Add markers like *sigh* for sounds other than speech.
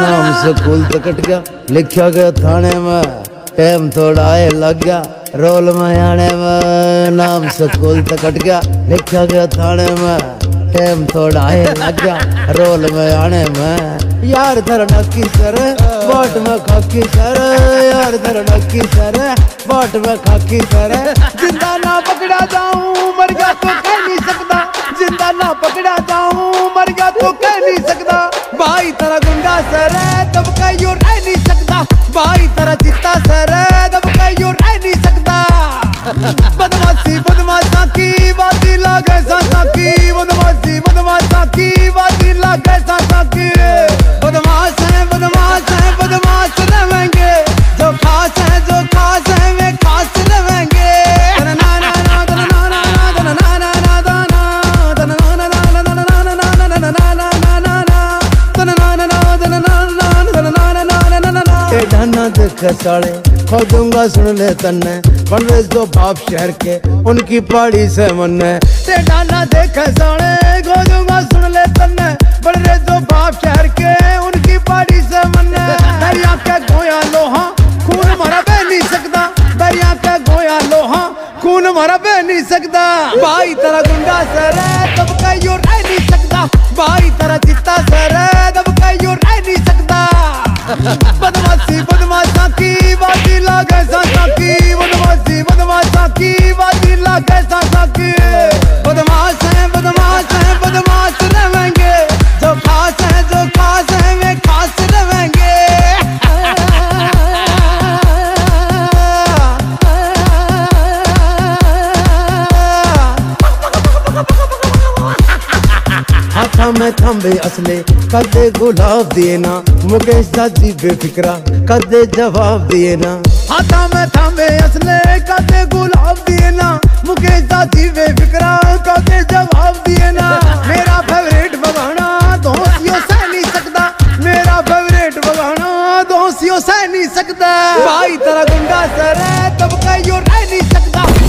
नाम स्कूल तो कट गया लिखा गया थाने में टाइम थोड़ा आए लग गया, रोल में आने में, नाम स्कूल तो कट गया लिखा गया थाने में टाइम थोड़ा आए लग गया, रोल में आने में यार धर नक्की सर बाट में खाकी सर यार धर नक्की सर बाट में खाकी सर ज़िंदा ना पकड़ा जाऊँ ज़िंदा ना पकड़ा जाऊँ, मर गया तो कह नहीं सकता। भाई तेरा गुंडा सर है, तब कहीं रह नहीं सकता। भाई तेरा चित्ता सर है, तब कहीं रह नहीं सकता। *laughs* बदमाशी, बदमाशा की ढाना देख साले खोजूँगा सुन ले तन्ने। बन रहे जो बाप शहर के, उनकी पहाड़ी से मन ढाना देख साले खोजूँगा सुन ले तन्ने। बन रहे जो बाप शहर के, उनकी पहाड़ी से मन दरिया के गोया लोहा, खून मारा बह नहीं सकता दरिया के गोया लोहा, खून मारा बह नहीं सकता भाई, तेरा गुंडा सर है, तब कहीं रह नहीं सकता हाथा में थंबे असले कदे गुलाब दिए ना मुकेश दादी बेफिक्रा कदे जवाब दिए ना हाथा में थंबे असले कदे गुलाब दिए ना मुकेश दादी बेफिक्रा कदे जवाब दिए ना मेरा फेवरेट बगाना दोस्तियों से नहीं सकता मेरा फेवरेट बगाना दोस्तियों से नहीं सकता भाई तेरा गुंडा सर है तब कहीं रह नहीं सकता